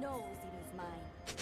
knows it is mine.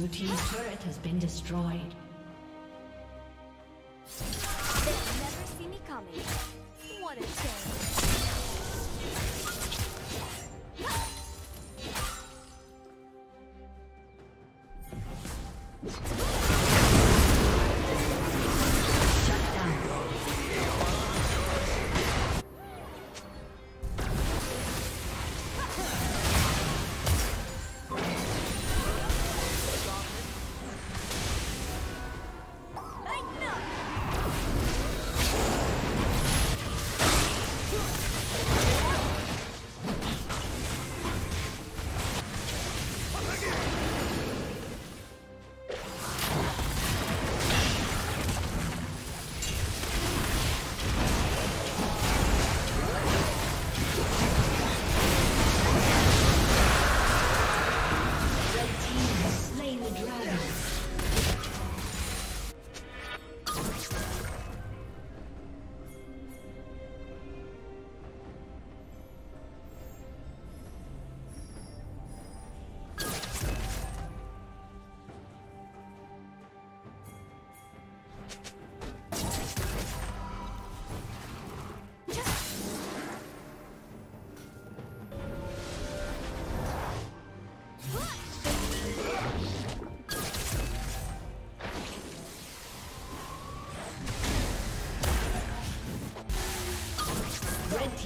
Blue Team's turret has been destroyed. What a shame.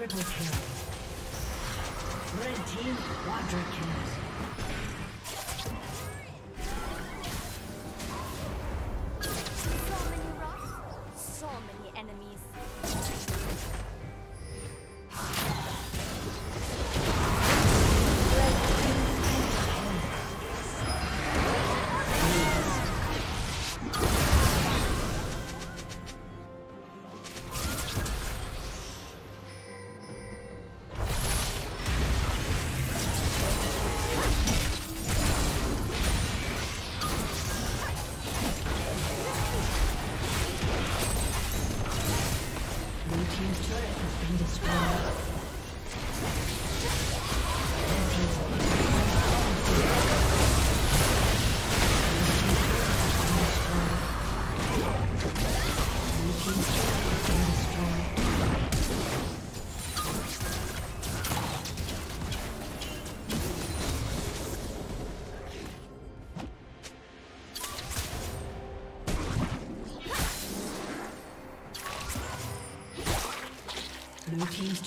Triple kill. Red team quadra kill.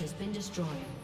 Has been destroyed.